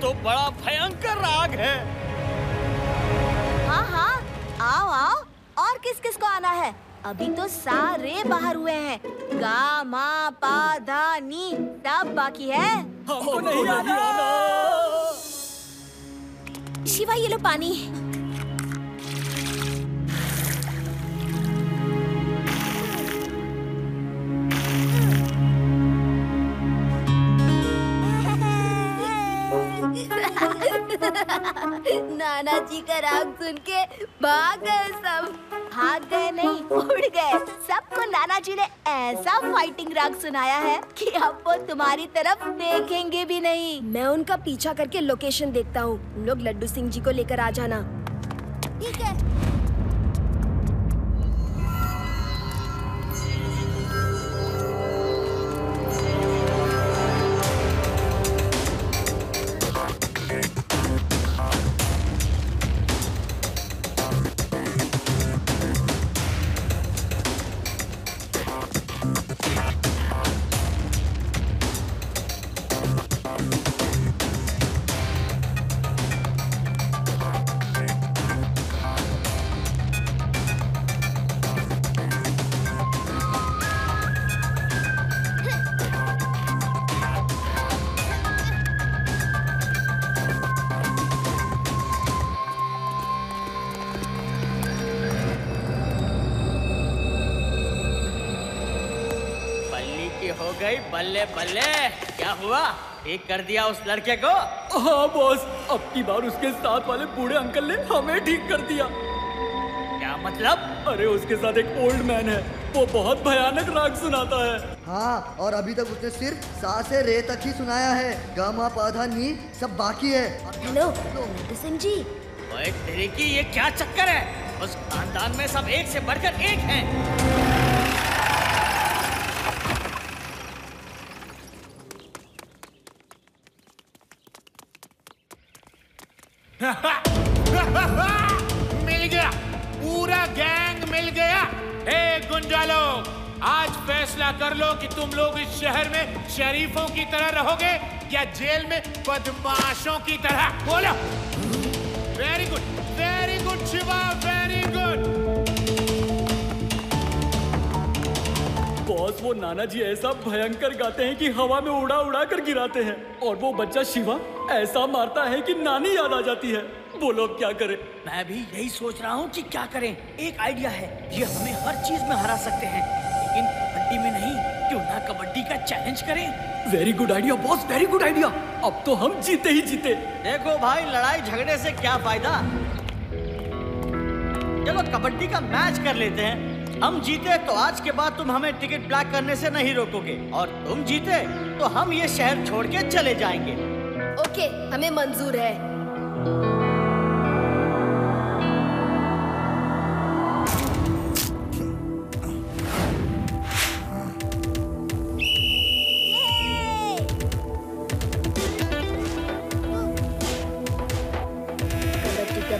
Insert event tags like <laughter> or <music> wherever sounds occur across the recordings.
तो बड़ा भयंकर राग है। हाँ हाँ आओ आओ और किस किस को आना है? अभी तो सारे बाहर हुए हैं। गा मा पा धा नी सब बाकी है। हमको नहीं आना। शिवा ये लो पानी। नाना जी का राग सुन के भाग गए सब। भाग गए नहीं, उड़ गए। सबको नाना जी ने ऐसा फाइटिंग राग सुनाया है कि अब वो तुम्हारी तरफ़ देखेंगे भी नहीं। मैं उनका पीछा करके लोकेशन देखता हूँ। लोग लड्डू सिंह जी को लेकर आ जाना। ठीक है। हो गई बल्ले बल्ले। क्या हुआ? ठीक कर दिया उस लड़के को? हाँ बॉस। अब की बार उसके साथ वाले बूढ़े अंकल ने हमें ठीक कर दिया। क्या मतलब? अरे उसके साथ एक ओल्ड मैन है। वो बहुत भयानक राग सुनाता है। हाँ और अभी तक उसने सिर्फ़ सा से रे तक ही सुनाया है। गा मा पा धा नी सब बाकी है। हेलो सिंह जी। तेरे की ये क्या चक्कर है? उस खानदान में सब एक से बढ़कर एक हैं। <laughs> मिल गया। पूरा गैंग मिल गया। हे गुंजालो, आज फैसला कर लो कि तुम लोग इस शहर में शरीफों की तरह रहोगे या जेल में बदमाशों की तरह। बोलो। Very good very good Shiva boss वो नाना जी ऐसा भयंकर गाते हैं कि हवा में उड़ा उड़ा कर गिराते हैं। और वो बच्चा शिवा ऐसा मारता है कि नानी याद आ जाती है। बोलो अब क्या करे? मैं भी यही सोच रहा हूँ कि क्या करें। एक आइडिया है ये हमें हर चीज़ में हरा सकते हैं। लेकिन कबड्डी में नहीं क्यों ना कबड्डी का चैलेंज करें? Very good idea boss very good idea अब तो हम जीते ही जीते। देखो भाई लड़ाई झगड़े से क्या फ़ायदा? चलो कबड्डी का मैच कर लेते हैं। हम जीते तो आज के बाद तुम हमें टिकट ब्लैक करने से नहीं रोकोगे। और तुम जीते तो हम ये शहर छोड़ के चले जाएँगे। ओके, हमें मंजूर है।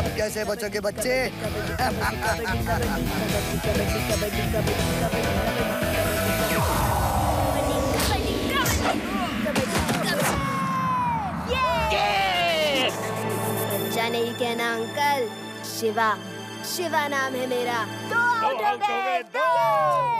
अब कैसे बचोगे बच्चे? बच्चा नहीं कहना अंकल शिवा। शिवा नाम है मेरा। तो आउट हो गए दो।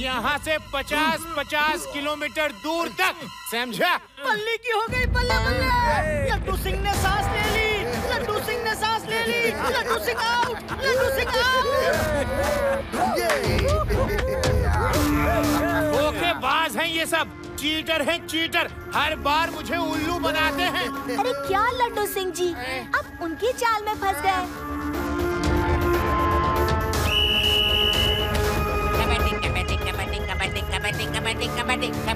यहाँ से पचास पचास किलोमीटर दूर तक समझा? पल्ली की हो गई बल्ले बल्ले लड्डू सिंह ने सांस ले ली। लड्डू सिंह ने सांस ले ली। लड्डू सिंह आउट लड्डू सिंह आउट धोखेबाज हैं ये सब। चीटर हैं चीटर। हर बार मुझे उल्लू बनाते हैं। अरे क्या लड्डू सिंह जी? अब उनकी चाल में फंस गए।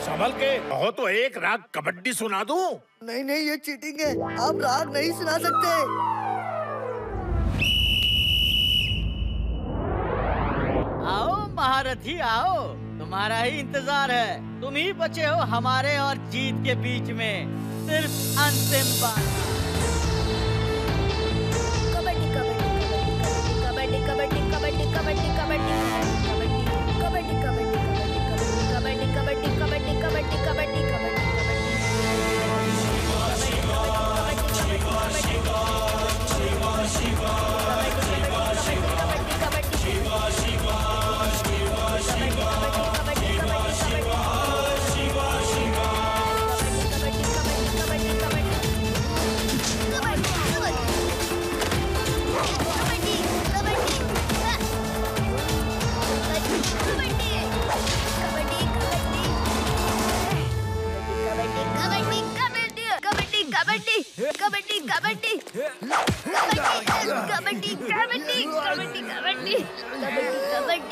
संभल के कहो तो एक राग कबड्डी सुना दूँ। नहीं नहीं ये चीटिंग है। आप राग नहीं सुना सकते। आओ महारथी आओ। तुम्हारा ही इंतज़ार है। तुम ही बचे हो हमारे और जीत के बीच में। सिर्फ़ अंतिम बार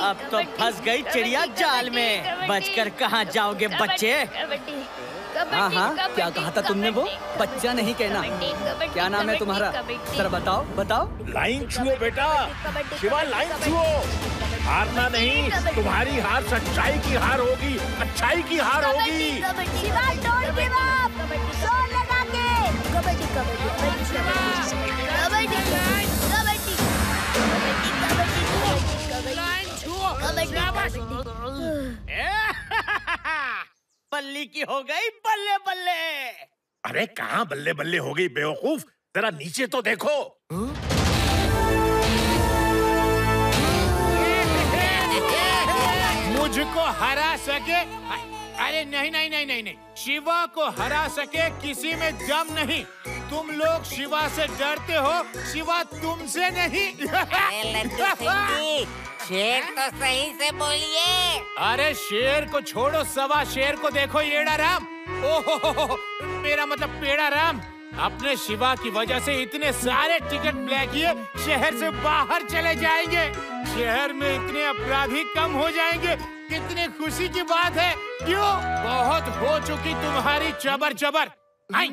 अब तो फंस गई चिड़िया जाल में बचकर कहाँ जाओगे बच्चे हाँ हाँ क्या कहा था तुमने वो बच्चा नहीं कहना क्या नाम है तुम्हारा सर बताओ बताओ लाइन छुओ बेटा शिवा लाइन छुओ हारना नहीं तुम्हारी हार सच्चाई की हार होगी अच्छाई की हार होगी शिवा डोंट गिव अप ज़ोर लगा के कबड्डी कबड्डी कबड्डी की हो गई? बल्ले बल्ले। अरे कहाँ बल्ले बल्ले हो गई बेवकूफ़? जरा नीचे तो देखो। मुझको हरा सके? अरे नहीं नहीं नहीं नहीं नहीं। शिवा को हरा सके किसी में दम नहीं। तुम लोग शिवा से डरते हो शिवा तुमसे नहीं। शेर तो सही से बोलिए। अरे शेर को छोड़ो, सवा शेर को देखो, येड़ा राम। ओहो मेरा मतलब पेड़ा राम। अपने शिवा की वजह से इतने सारे टिकट ब्लैक किए, शहर से बाहर चले जाएँगे। शहर में इतने अपराधी कम हो जाएँगे। कितनी खुशी की बात है। क्यों? बहुत हो चुकी तुम्हारी चबर आई,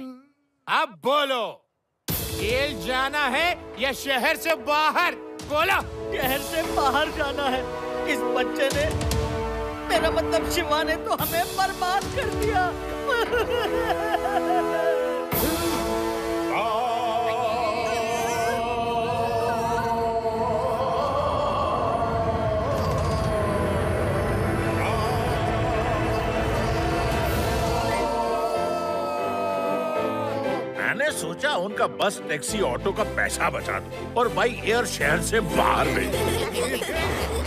अब बोलो जेल जाना है या शहर से बाहर? बोलो, शहर से बाहर जाना है। इस बच्चे ने, मेरा मतलब शिवा ने तो हमें बर्बाद कर दिया। मैंने सोचा उनका बस टैक्सी ऑटो का पैसा बचा दूँ और बाई एयर शहर से बाहर भेज।